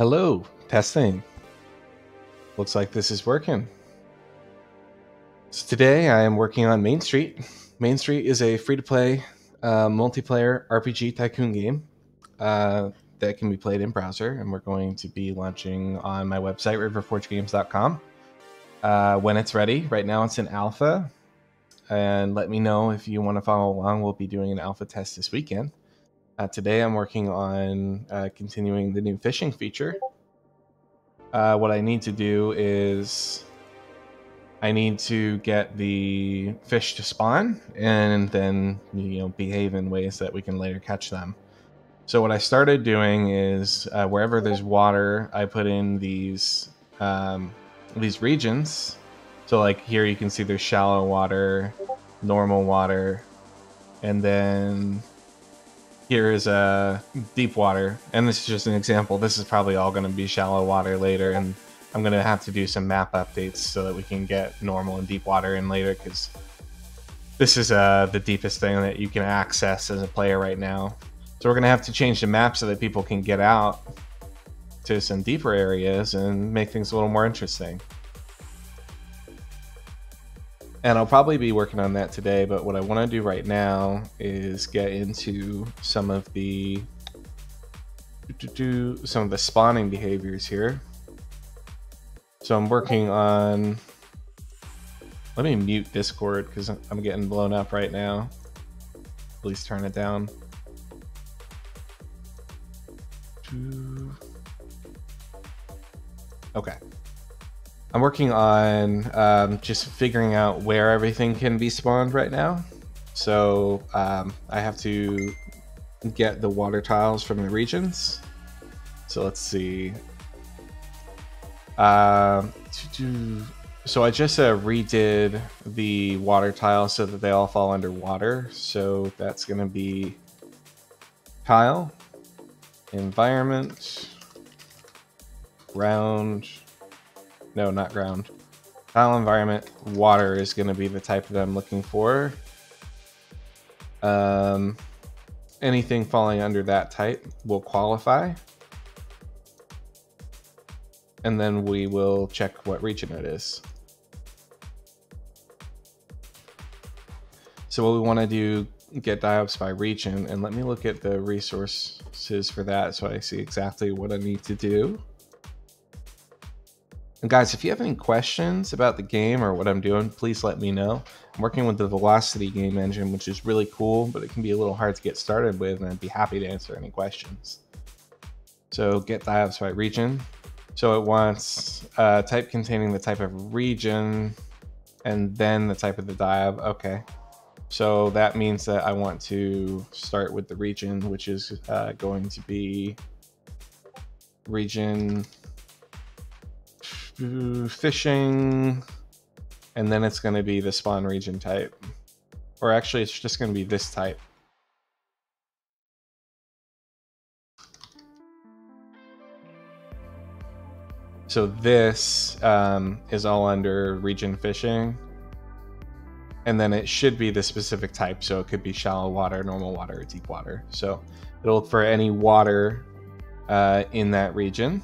Hello, testing. Looks like this is working. So today I am working on Main Street. Main Street is a free-to-play uh, multiplayer RPG tycoon game uh, that can be played in browser, and we're going to be launching on my website, riverforgegames.com, uh, when it's ready. Right now it's in alpha, and let me know if you want to follow along. We'll be doing an alpha test this weekend. Uh, today I'm working on uh, continuing the new fishing feature. Uh, what I need to do is I need to get the fish to spawn and then you know behave in ways that we can later catch them. So what I started doing is uh, wherever there's water, I put in these um, these regions. So like here you can see there's shallow water, normal water, and then here is a uh, deep water, and this is just an example. This is probably all going to be shallow water later, and I'm going to have to do some map updates so that we can get normal and deep water in later, because this is uh, the deepest thing that you can access as a player right now. So we're going to have to change the map so that people can get out to some deeper areas and make things a little more interesting and I'll probably be working on that today. But what I want to do right now is get into some of the do some of the spawning behaviors here. So I'm working on. Let me mute Discord because I'm getting blown up right now. Please turn it down. Okay. I'm working on um, just figuring out where everything can be spawned right now. So um, I have to get the water tiles from the regions. So let's see. Uh, so I just uh, redid the water tiles so that they all fall underwater. So that's going to be tile, environment, ground, no, not ground. Tile environment, water is going to be the type that I'm looking for. Um, anything falling under that type will qualify. And then we will check what region it is. So what we want to do, get diobs by region, and let me look at the resources for that so I see exactly what I need to do. And guys, if you have any questions about the game or what I'm doing, please let me know. I'm working with the Vylocity game engine, which is really cool, but it can be a little hard to get started with, and I'd be happy to answer any questions. So get diobs by region. So it wants a uh, type containing the type of region and then the type of the diob. Okay. So that means that I want to start with the region, which is uh, going to be region fishing, and then it's going to be the spawn region type. Or actually, it's just going to be this type. So this um, is all under region fishing. And then it should be the specific type. So it could be shallow water, normal water, or deep water. So it'll look for any water uh, in that region.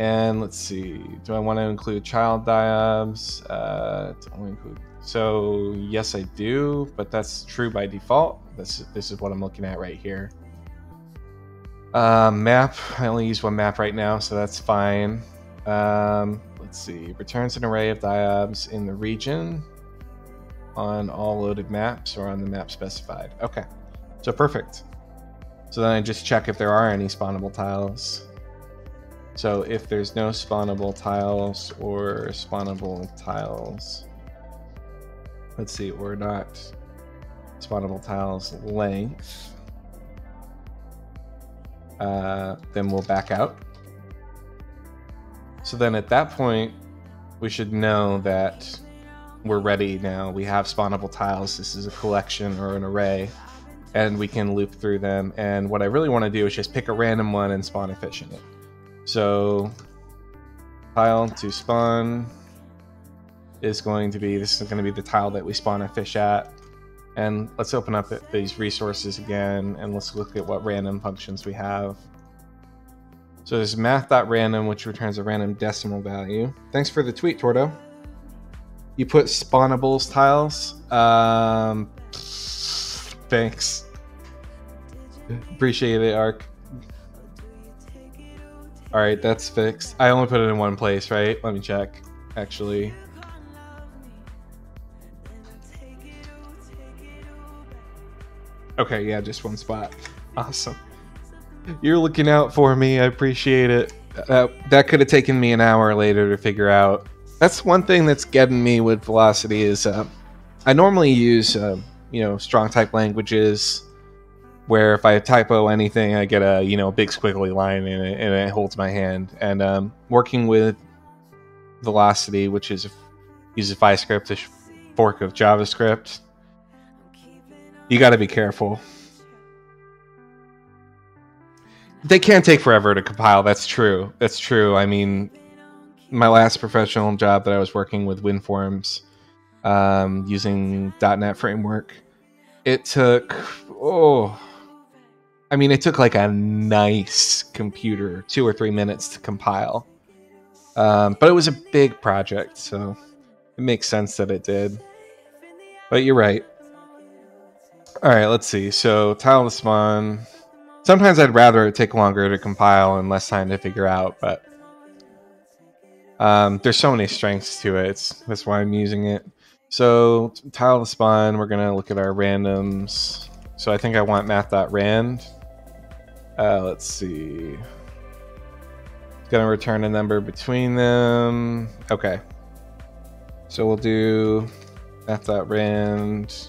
And let's see, do I want to include child diobs? Uh, include. So yes, I do, but that's true by default. This this is what I'm looking at right here. Uh, map. I only use one map right now, so that's fine. Um, let's see. Returns an array of diobs in the region on all loaded maps or on the map specified. Okay, so perfect. So then I just check if there are any spawnable tiles. So if there's no spawnable tiles or spawnable tiles, let's see, or not spawnable tiles length, uh, then we'll back out. So then at that point, we should know that we're ready now. We have spawnable tiles. This is a collection or an array, and we can loop through them. And what I really want to do is just pick a random one and spawn in it. So tile to spawn is going to be, this is going to be the tile that we spawn a fish at. And let's open up these resources again and let's look at what random functions we have. So there's math.random, which returns a random decimal value. Thanks for the tweet, Tordo. You put spawnables tiles. Um, thanks. Appreciate it, Ark. All right, that's fixed. I only put it in one place, right? Let me check. Actually. Okay, yeah, just one spot. Awesome. You're looking out for me. I appreciate it. Uh, that could have taken me an hour later to figure out. That's one thing that's getting me with Vylocity is uh, I normally use uh, you know strong type languages where if I typo anything, I get a you know a big squiggly line in it, and it holds my hand. And um, working with Vylocity, which is uses VyScript, a fork of JavaScript, you got to be careful. They can take forever to compile. That's true. That's true. I mean, my last professional job that I was working with WinForms um, using .NET framework, it took oh I mean, it took like a nice computer two or three minutes to compile. Um, but it was a big project, so it makes sense that it did. But you're right. All right, let's see. So, Talisman. Sometimes I'd rather it take longer to compile and less time to figure out, but um, there's so many strengths to it. It's, that's why I'm using it. So, Talisman, we're going to look at our randoms. So I think I want math.rand. Uh, let's see. It's gonna return a number between them. Okay. So we'll do math.rand.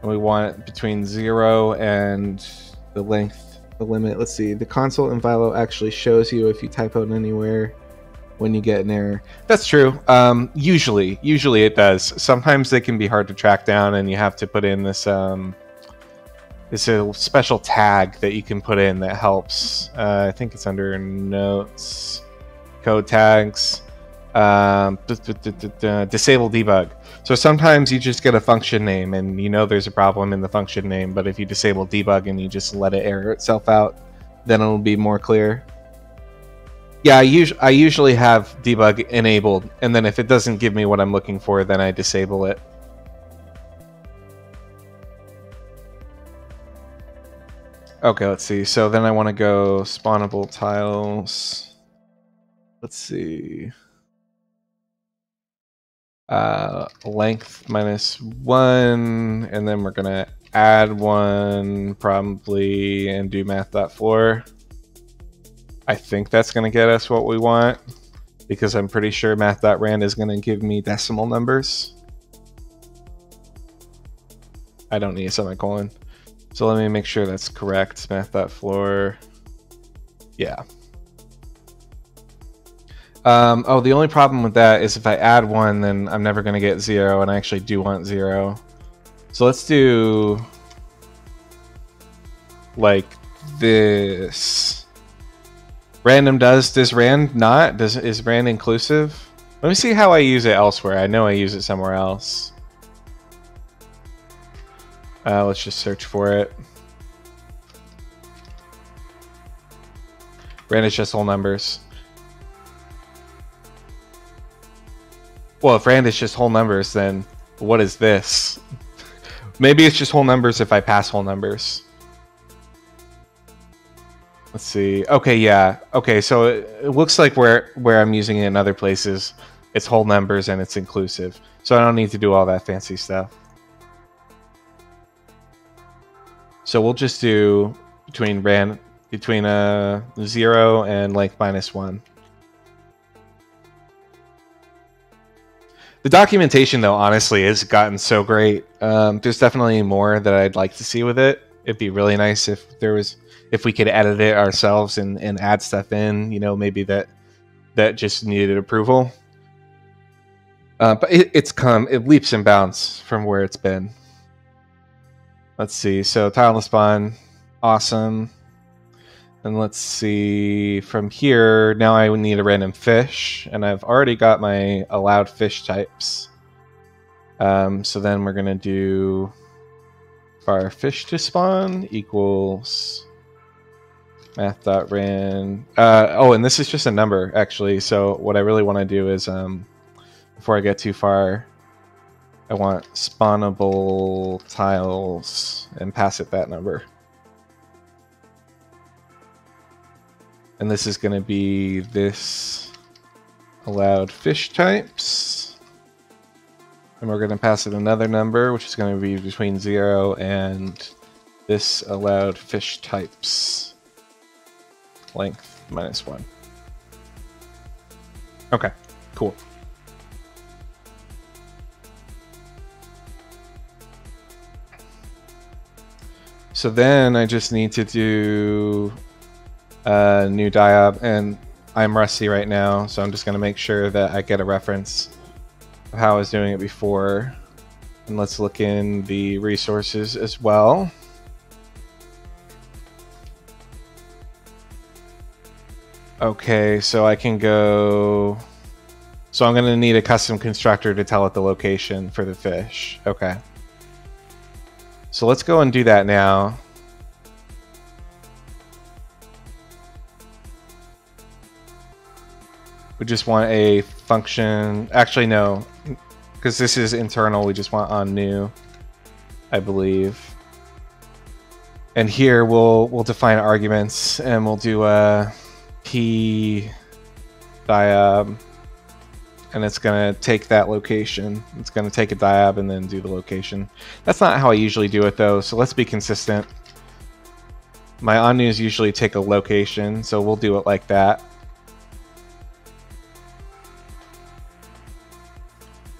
And we want it between zero and the length, the limit. Let's see. The console in Vilo actually shows you if you type out anywhere when you get an error. That's true. Um, usually, usually it does. Sometimes they can be hard to track down, and you have to put in this um, it's a special tag that you can put in that helps. Uh, I think it's under notes, code tags, um, disable debug. So sometimes you just get a function name and you know there's a problem in the function name, but if you disable debug and you just let it error itself out, then it'll be more clear. Yeah, I, us- I usually have debug enabled, and then if it doesn't give me what I'm looking for, then I disable it. Okay, let's see. So then I want to go spawnable tiles. Let's see. Uh, length minus one, and then we're gonna add one probably and do math.floor. I think that's gonna get us what we want because I'm pretty sure math.rand is gonna give me decimal numbers. I don't need a semicolon. So let me make sure that's correct. Math.floor. Yeah. Um, oh, the only problem with that is if I add one, then I'm never going to get zero, and I actually do want zero. So let's do like this. Random does does rand not does is rand inclusive? Let me see how I use it elsewhere. I know I use it somewhere else. Uh, let's just search for it. Rand is just whole numbers. Well, if rand is just whole numbers, then what is this? Maybe it's just whole numbers if I pass whole numbers. Let's see. Okay, yeah. Okay, so it, it looks like where where I'm using it in other places, it's whole numbers and it's inclusive. So I don't need to do all that fancy stuff. So we'll just do between ran between a uh, zero and length minus one. The documentation, though, honestly, has gotten so great. Um, there's definitely more that I'd like to see with it. It'd be really nice if there was, if we could edit it ourselves and, and add stuff in. You know, maybe that that just needed approval. Uh, but it, it's come, it leaps and bounds from where it's been. Let's see. So tile spawn, awesome. And let's see from here. Now I need a random fish, and I've already got my allowed fish types. Um, so then we're gonna do var fish to spawn equals math.ran. Uh, oh, and this is just a number, actually. So what I really want to do is, um, before I get too far, I want spawnable tiles and pass it that number. And this is going to be this allowed fish types. And we're going to pass it another number, which is going to be between 0 and this allowed fish types. Length minus 1. Okay, cool. So then I just need to do a new diob, and I'm rusty right now, so I'm just going to make sure that I get a reference of how I was doing it before. And let's look in the resources as well. Okay, so I can go... So I'm going to need a custom constructor to tell it the location for the fish. Okay. So let's go and do that now. We just want a function. Actually, no, because this is internal. We just want on new, I believe. And here we'll we'll define arguments, and we'll do a p diob, and it's gonna take that location. It's gonna take a diob and then do the location. That's not how I usually do it though. So let's be consistent. My on usually take a location, so we'll do it like that.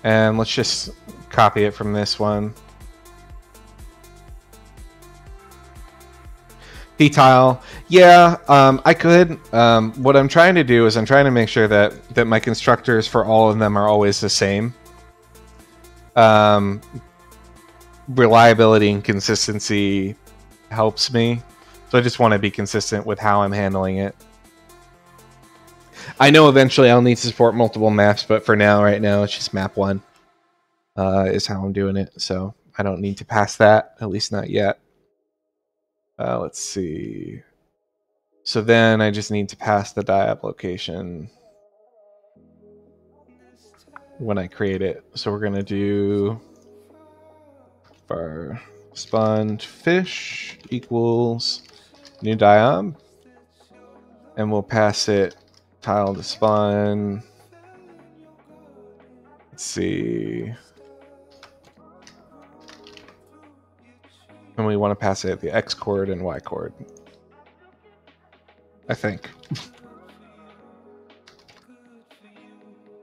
And let's just copy it from this one. P-tile. Yeah, um, I could. Um, what I'm trying to do is I'm trying to make sure that, that my constructors for all of them are always the same. Um, reliability and consistency helps me. So I just want to be consistent with how I'm handling it. I know eventually I'll need to support multiple maps, but for now, right now, it's just map one uh, is how I'm doing it. So I don't need to pass that, at least not yet. Uh, let's see. So then I just need to pass the diob location when I create it. So we're going to do var spawned fish equals new diob. And we'll pass it tile to spawn. Let's see. And we want to pass it the X chord and Y chord. I think.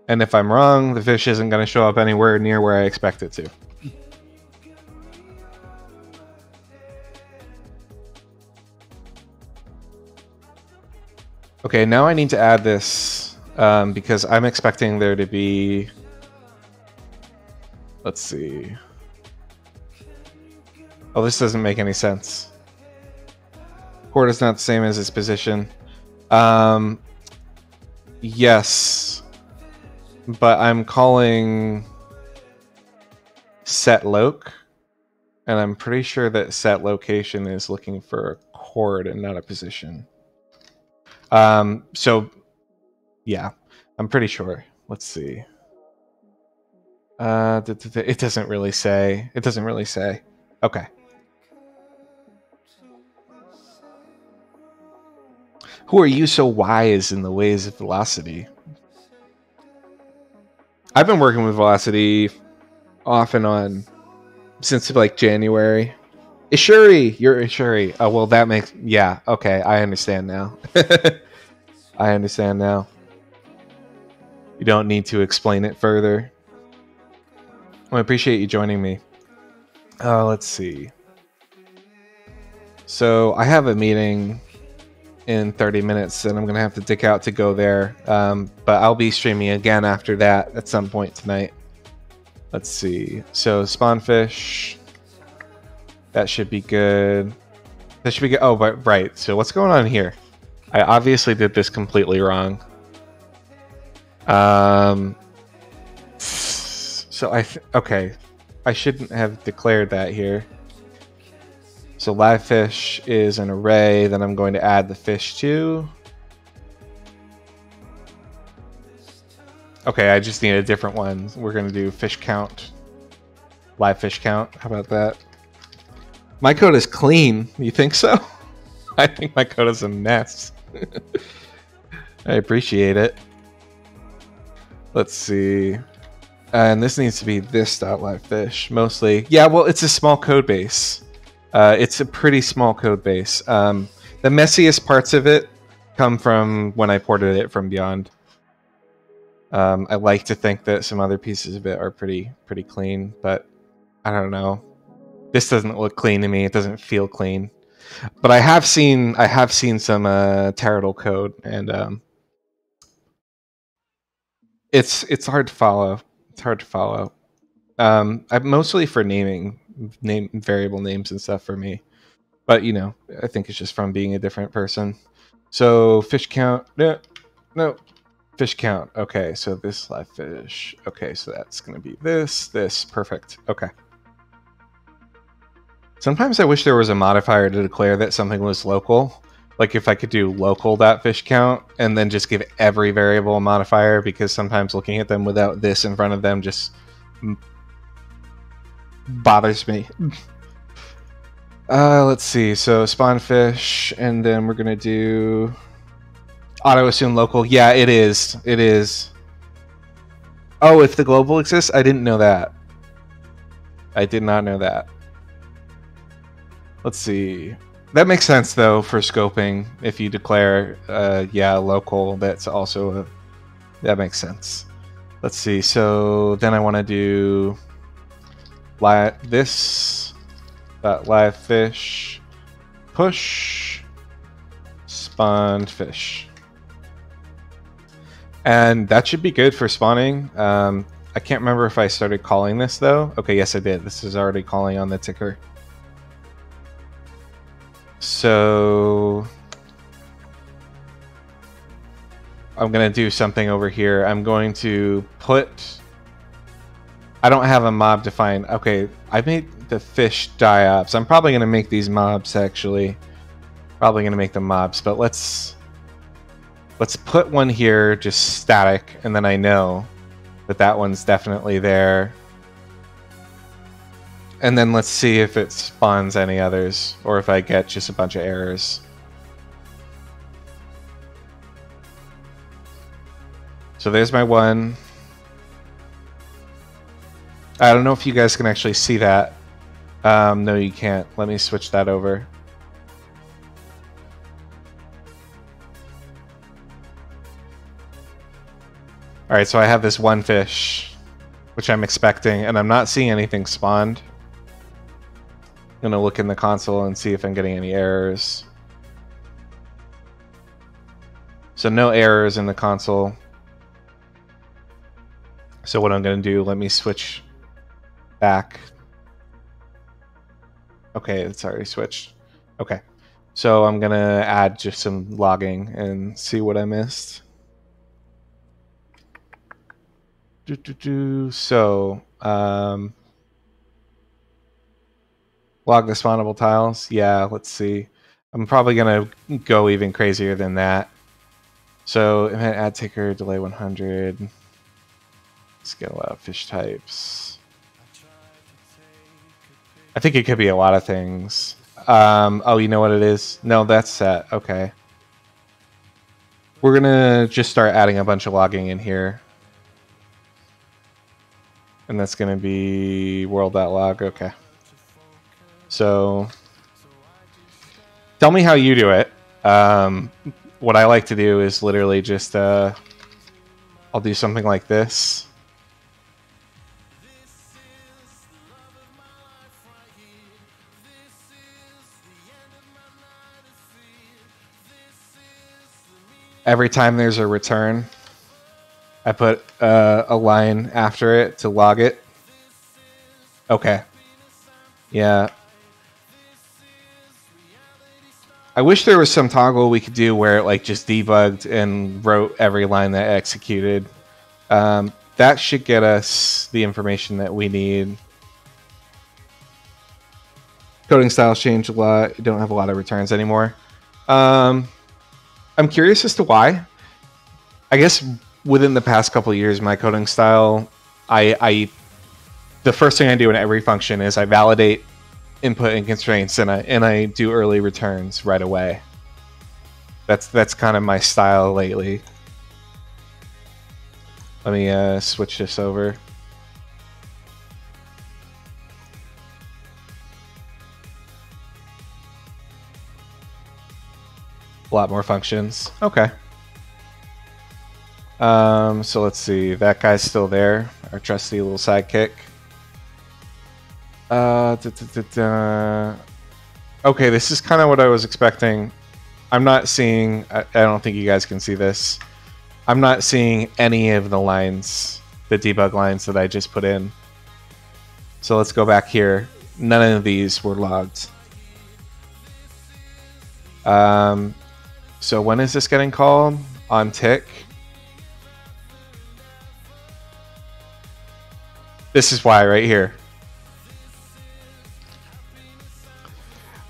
and if I'm wrong, the fish isn't going to show up anywhere near where I expect it to. Okay, now I need to add this um, because I'm expecting there to be... Let's see. Oh, this doesn't make any sense. Chord is not the same as its position. Um, yes, but I'm calling set loc, and I'm pretty sure that set location is looking for a chord and not a position. Um, so yeah, I'm pretty sure. Let's see. Uh, it doesn't really say. It doesn't really say. Okay. Who are you so wise in the ways of Vylocity? I've been working with Vylocity off and on since like January. Ishuri, you're Ishuri. Oh well, that makes yeah. Okay, I understand now. I understand now. You don't need to explain it further. I appreciate you joining me. Uh, let's see. So I have a meeting in 30 minutes, and I'm gonna have to dick out to go there. Um, but I'll be streaming again after that at some point tonight. Let's see. So spawnfish. That should be good. That should be good. Oh, but right. So what's going on here? I obviously did this completely wrong. Um. So I okay. I shouldn't have declared that here. So live fish is an array that I'm going to add the fish to. Okay, I just need a different one. We're going to do fish count. Live fish count. How about that? My code is clean. You think so? I think my code is a mess. I appreciate it. Let's see. And this needs to be this dot live fish mostly. Yeah, well, it's a small code base. Uh, it's a pretty small code base. Um, the messiest parts of it come from when I ported it from BYOND. Um, I like to think that some other pieces of it are pretty pretty clean, but I don't know. This doesn't look clean to me. It doesn't feel clean. But I have seen I have seen some uh, Teratal code, and um, it's it's hard to follow. It's hard to follow. Um, I'm mostly for naming name variable names and stuff for me. But you know, I think it's just from being a different person. So fish count, no, no, fish count. Okay, so this live fish. Okay, so that's gonna be this, this, perfect. Okay. Sometimes I wish there was a modifier to declare that something was local. Like if I could do local that fish count and then just give every variable a modifier because sometimes looking at them without this in front of them just bothers me. Uh, let's see. So spawn fish, and then we're gonna do auto assume local. Yeah, it is. It is. Oh, if the global exists, I didn't know that. I did not know that. Let's see. That makes sense though for scoping. If you declare, uh, yeah, local, that's also a, that makes sense. Let's see. So then I want to do live this that live fish push spawned fish. And that should be good for spawning. Um, I can't remember if I started calling this though. Okay yes I did. This is already calling on the ticker. So I'm gonna do something over here. I'm going to put I don't have a mob defined. Okay, I made the fish diobs. I'm probably going to make these mobs, actually. Probably going to make them mobs, but let's... Let's put one here, just static, and then I know that that one's definitely there. And then let's see if it spawns any others, or if I get just a bunch of errors. So there's my one. I don't know if you guys can actually see that. Um, no, you can't. Let me switch that over. Alright, so I have this one fish, which I'm expecting, and I'm not seeing anything spawned. I'm gonna look in the console and see if I'm getting any errors. So no errors in the console. So what I'm gonna do, let me switch back. Okay, it's already switched. Okay. So I'm gonna add just some logging and see what I missed. Do, do, do. So, um, log the spawnable tiles. Yeah, let's see. I'm probably gonna go even crazier than that. So, add ticker, delay 100, scale out fish types. I think it could be a lot of things. Um, oh, you know what it is? No, that's set. Okay. We're gonna just start adding a bunch of logging in here. And that's gonna be world.log. Okay. So, tell me how you do it. Um, what I like to do is literally just, uh, I'll do something like this. Every time there's a return, I put uh, a line after it to log it. Okay. Yeah. I wish there was some toggle we could do where it like just debugged and wrote every line that executed. Um, that should get us the information that we need. coding styles change a lot. You don't have a lot of returns anymore. Um, I'm curious as to why. I guess within the past couple years, my coding style, I, I, the first thing I do in every function is I validate input and constraints, and I and I do early returns right away. That's that's kind of my style lately. Let me uh, switch this over. A lot more functions. Okay. Um, so let's see. That guy's still there. Our trusty little sidekick. Uh, da, da, da, okay, this is kind of what I was expecting. I'm not seeing. I, I don't think you guys can see this. I'm not seeing any of the lines, the debug lines that I just put in. So let's go back here. None of these were logged. Um, so when is this getting called? On tick. This is why right here.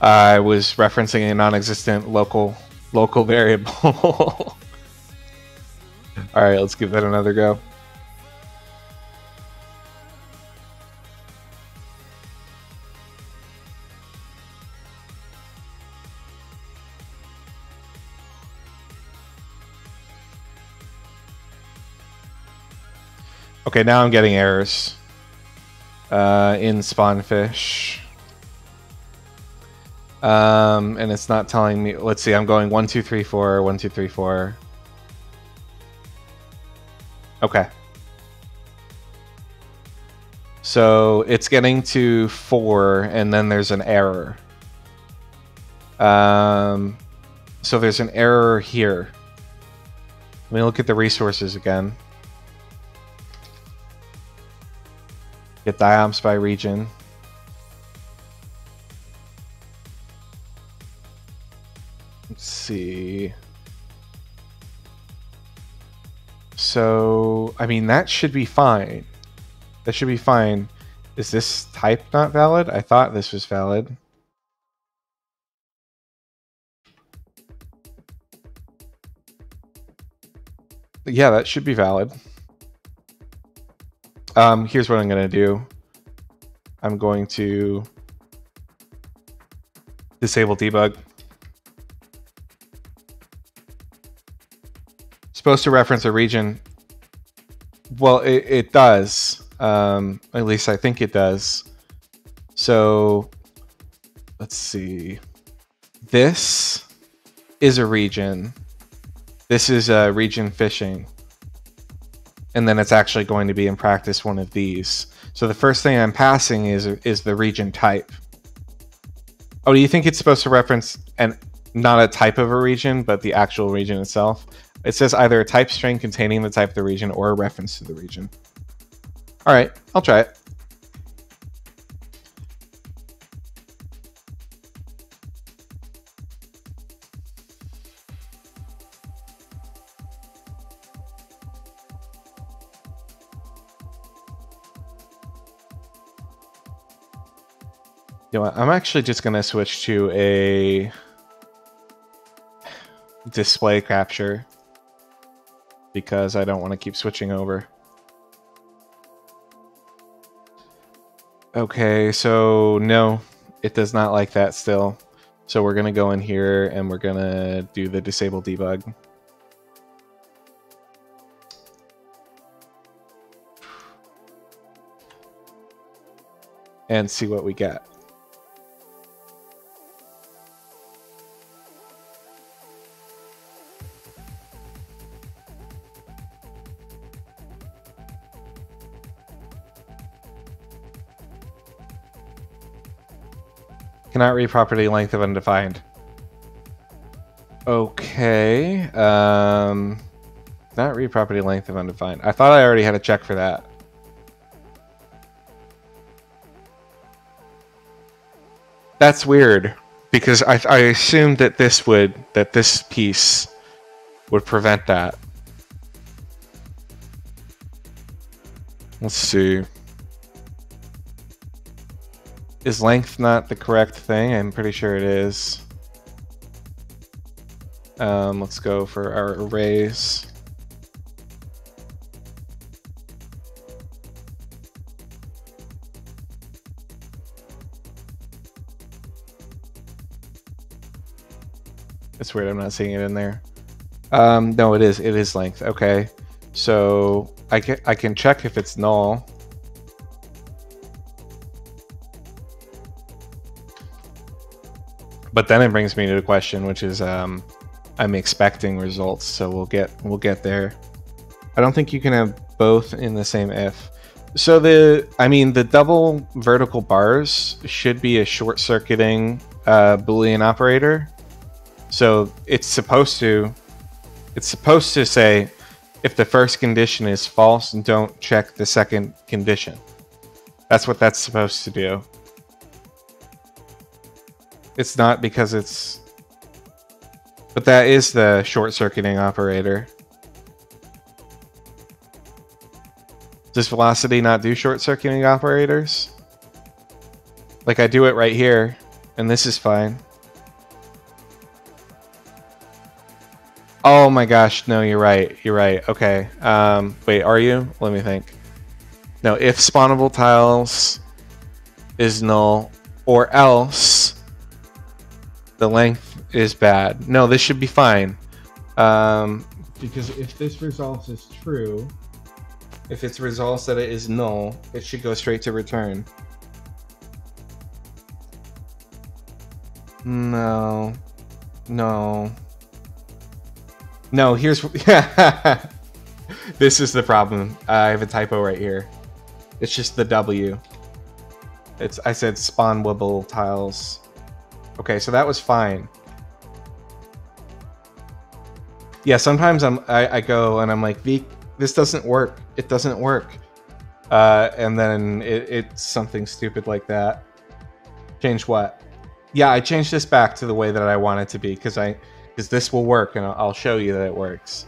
I was referencing a non-existent local local variable. All right, let's give that another go. Okay, now I'm getting errors. Uh, in spawnfish. Um, and it's not telling me, let's see, I'm going one, two, three, four, one, two, three, four. Okay. So it's getting to four, and then there's an error. Um, so there's an error here. Let me look at the resources again. Get diobs by region. Let's see. So, I mean, that should be fine. That should be fine. Is this type not valid? I thought this was valid. Yeah, that should be valid. Um, here's what I'm going to do. I'm going to disable debug. Supposed to reference a region. Well, it, it does. Um, at least I think it does. So let's see. This is a region. This is a region fishing and then it's actually going to be in practice one of these. So the first thing I'm passing is is the region type. Oh, do you think it's supposed to reference and not a type of a region, but the actual region itself? It says either a type string containing the type of the region or a reference to the region. All right, I'll try it. You know? I'm actually just going to switch to a display capture because I don't want to keep switching over. Okay, so no, it does not like that still. So we're going to go in here and we're going to do the disable debug. And see what we get. Cannot read property length of undefined. Okay. Um, not read property length of undefined. I thought I already had a check for that. That's weird because I, I assumed that this would that this piece would prevent that. Let's see. Is length not the correct thing? I'm pretty sure it is. Um, let's go for our arrays. It's weird I'm not seeing it in there. Um, no, it is. It is length. Okay. So I can, I can check if it's null. But then it brings me to the question, which is um, I'm expecting results, so we'll get we'll get there. I don't think you can have both in the same if. So the I mean the double vertical bars should be a short circuiting uh, boolean operator. So it's supposed to it's supposed to say if the first condition is false, don't check the second condition. That's what that's supposed to do. It's not because it's... But that is the short-circuiting operator. Does Vylocity not do short-circuiting operators? Like I do it right here, and this is fine. Oh my gosh, no, you're right. You're right. Okay. Um, wait, are you? Let me think. No, if spawnable tiles is null, or else the length is bad. No, this should be fine. Um, because if this results is true, if it's results that it is null, it should go straight to return. No. No. No, here's... this is the problem. I have a typo right here. It's just the W. It's I said spawn wibble tiles. Okay, so that was fine. Yeah, sometimes I'm I, I go and I'm like, this doesn't work. It doesn't work. Uh, and then it, it's something stupid like that. Change what? Yeah, I changed this back to the way that I want it to be because I because this will work and I'll show you that it works.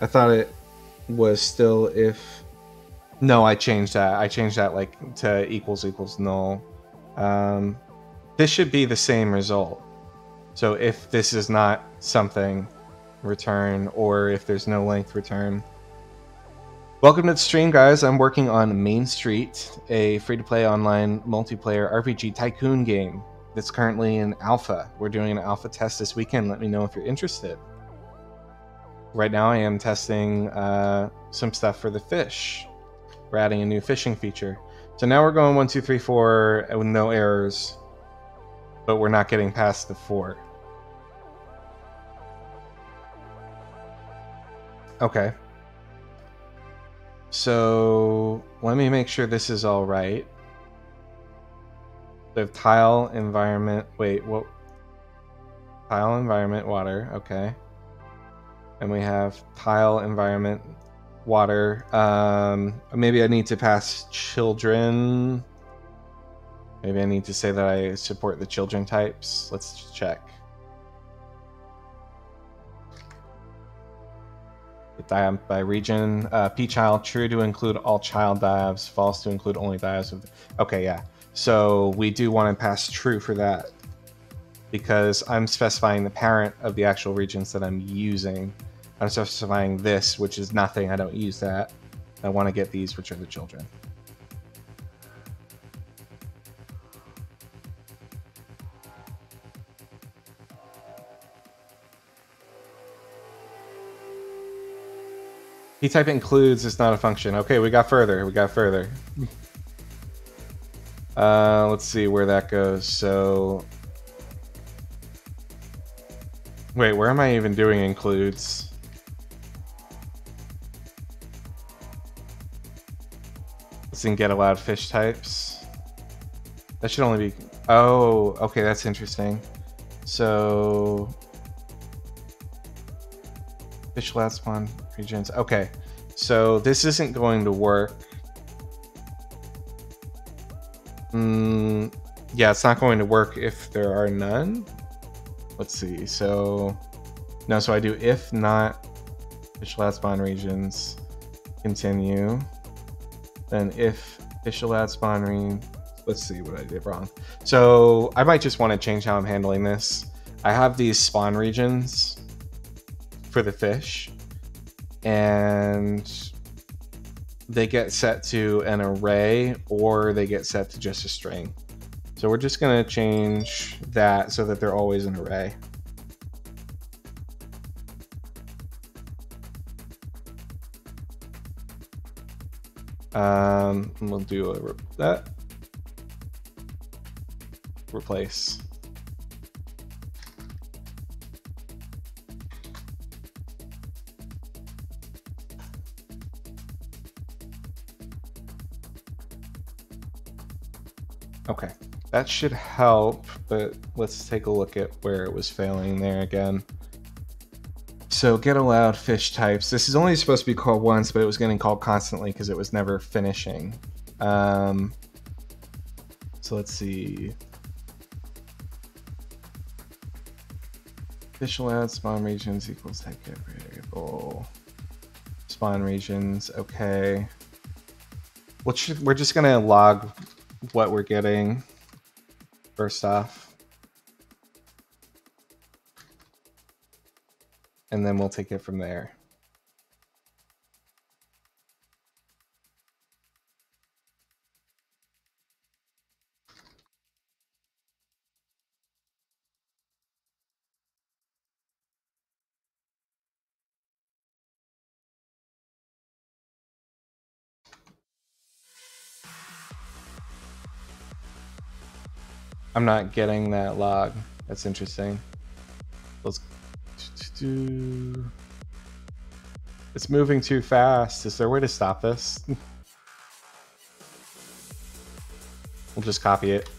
I thought it was still if... No, I changed that. I changed that like to equals equals null. Um, this should be the same result. So if this is not something, return, or if there's no length, return. Welcome to the stream, guys. I'm working on Main Street, a free-to-play online multiplayer RPG tycoon game that's currently in alpha. We're doing an alpha test this weekend. Let me know if you're interested. Right now, I am testing uh, some stuff for the fish. We're adding a new fishing feature. So now we're going one, two, three, four uh, with no errors, but we're not getting past the four. Okay. So let me make sure this is all right. Have tile, environment, wait, what? Tile, environment, water, okay. And we have tile, environment, water. Um, maybe I need to pass children. Maybe I need to say that I support the children types. Let's check. Dive by region. Uh, P child true to include all child diobs, false to include only diobs. With, okay, yeah. So we do want to pass true for that because I'm specifying the parent of the actual regions that I'm using. I'm specifying this, which is nothing. I don't use that. I want to get these, which are the children. P type includes is not a function. Okay, we got further. We got further. Uh, let's see where that goes. So, wait, where am I even doing includes? See, get allowed fish types. That should only be. Oh, okay, that's interesting. So, fish last spawn regions. Okay, so this isn't going to work Mm, yeah, it's not going to work if there are none. Let's see. So, no, so I do if not fish last spawn regions continue. Then if Fish allowed spawn ring. Let's see what I did wrong. So I might just want to change how I'm handling this. I have these spawn regions for the fish, and they get set to an array or they get set to just a string. So we're just going to change that so that they're always an array. Um, we'll do a that replace. Okay, that should help, but let's take a look at where it was failing there again. So get allowed fish types. This is only supposed to be called once, but it was getting called constantly because it was never finishing. Um, so let's see. Fish allowed spawn regions equals type variable. Spawn regions, okay. we're just gonna log what we're getting first off. And then we'll take it from there. I'm not getting that log. That's interesting. Let's do. It's moving too fast. Is there a way to stop this? we'll just copy it.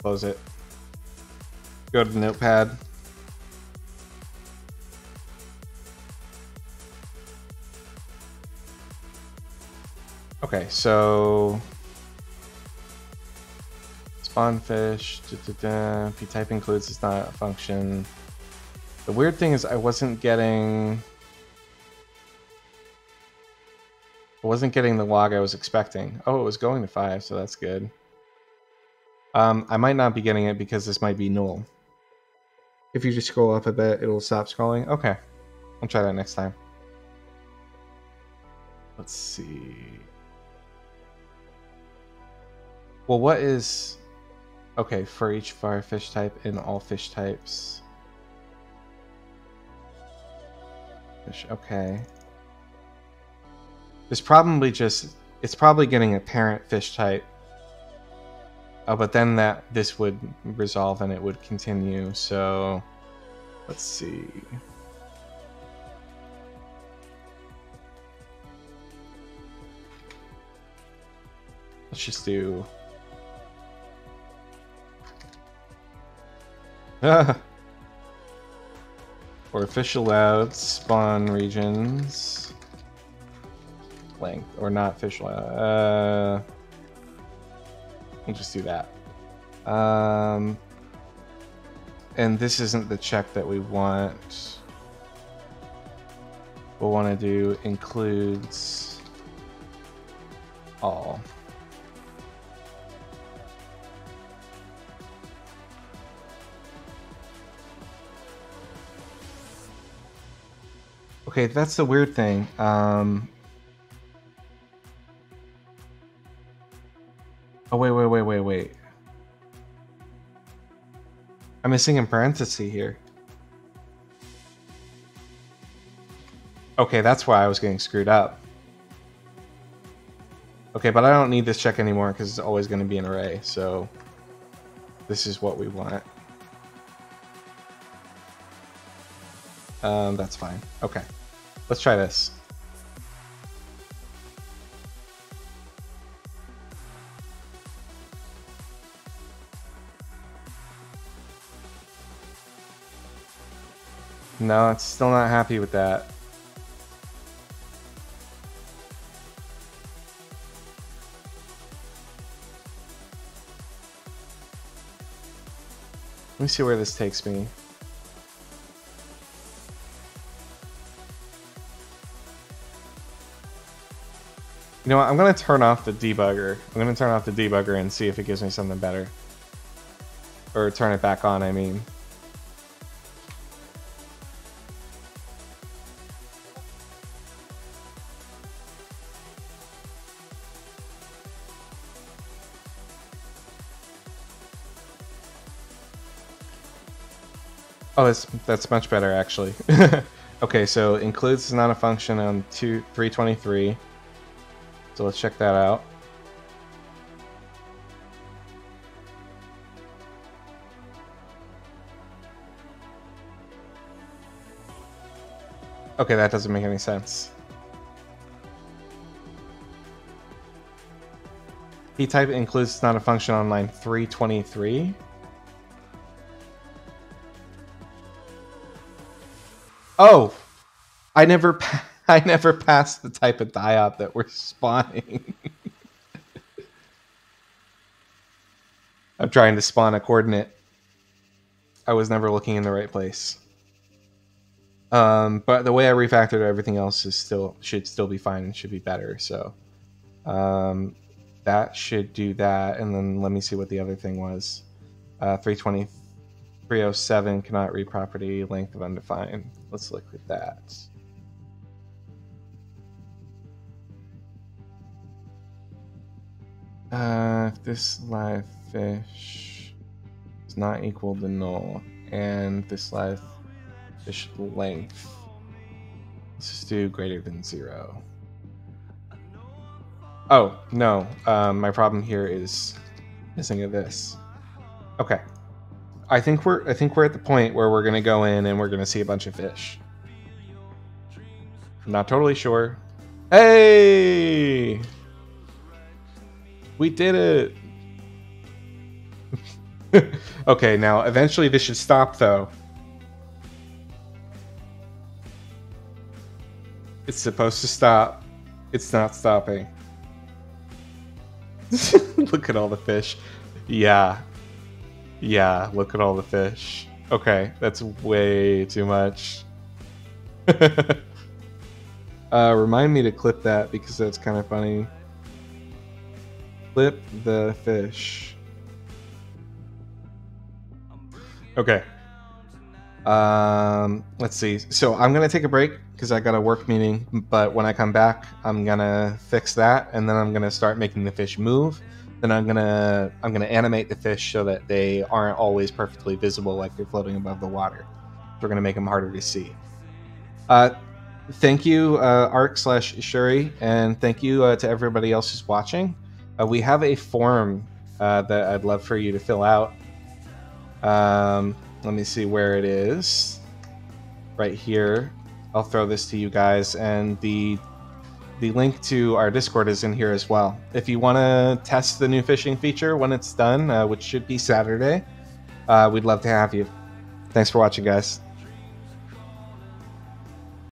Close it. Go to the notepad. Okay, so Spawn fish. P type includes is not a function. The weird thing is I wasn't getting... I wasn't getting the log I was expecting. Oh, it was going to 5, so that's good. Um, I might not be getting it because this might be null. If you just scroll up a bit, it'll stop scrolling. Okay. I'll try that next time. Let's see. Well, what is... Okay, for each var fish type in all fish types. Fish, okay. It's probably just, it's probably getting a parent fish type. Oh, but then that, this would resolve and it would continue, so... Let's see... Let's just do or official allowed spawn regions. Length or not official uh we'll just do that. Um and this isn't the check that we want. We'll want to do includes all Okay, that's the weird thing. Um... Oh, wait, wait, wait, wait, wait. I'm missing a parenthesis here. Okay, that's why I was getting screwed up. Okay, but I don't need this check anymore because it's always going to be an array, so this is what we want. Um, that's fine. Okay. Let's try this. No, it's still not happy with that. Let me see where this takes me. You know what? I'm going to turn off the debugger. I'm going to turn off the debugger and see if it gives me something better. Or turn it back on, I mean. Oh, that's that's much better actually. okay, so includes is not a function on two three twenty three. So let's check that out. Okay, that doesn't make any sense. P type includes not a function on line 323. Oh, I never, I never passed the type of diob that we're spawning. I'm trying to spawn a coordinate. I was never looking in the right place. Um, but the way I refactored everything else is still should still be fine and should be better. So um, that should do that. And then let me see what the other thing was. Uh, 320, 307 cannot read property length of undefined. Let's look at that. Uh, if this live fish is not equal to null, and this live fish length, let's just do greater than zero. Oh, no, um, my problem here is missing of this. Okay. I think we're I think we're at the point where we're gonna go in and we're gonna see a bunch of fish. I'm not totally sure. Hey! We did it! okay, now eventually this should stop though. It's supposed to stop. It's not stopping. Look at all the fish. Yeah, yeah, look at all the fish. Okay, that's way too much. uh, remind me to clip that because that's kind of funny. Clip the fish. Okay. Um, let's see. So I'm gonna take a break because I got a work meeting. But when I come back, I'm gonna fix that, and then I'm gonna start making the fish move then I'm gonna I'm gonna animate the fish so that they aren't always perfectly visible like they're floating above the water. We're gonna make them harder to see. Uh, thank you, uh, Arc slash Shuri, and thank you uh, to everybody else who's watching. Uh, we have a form uh, that I'd love for you to fill out. Um, let me see where it is. Right here. I'll throw this to you guys, and the the link to our Discord is in here as well. If you want to test the new fishing feature when it's done, uh, which should be Saturday, uh, we'd love to have you. Thanks for watching, guys.